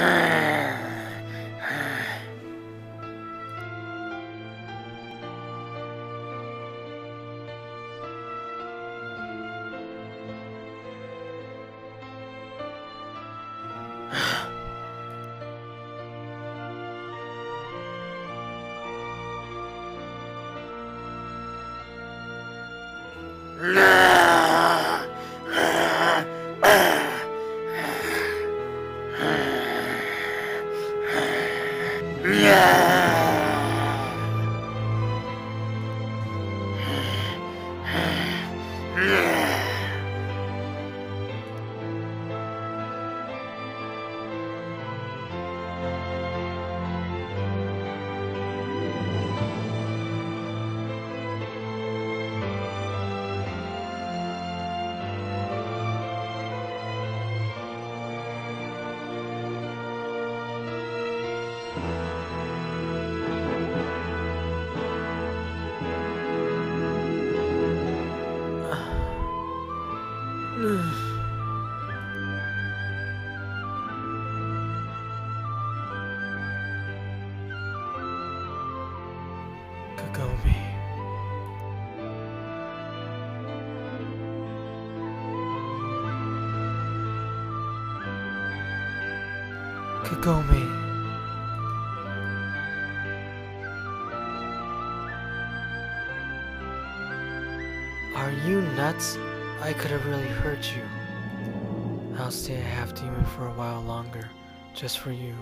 No! Yeah. Kagome. Kagome. Are you nuts? I could have really hurt you. I'll stay a half demon for a while longer, just for you.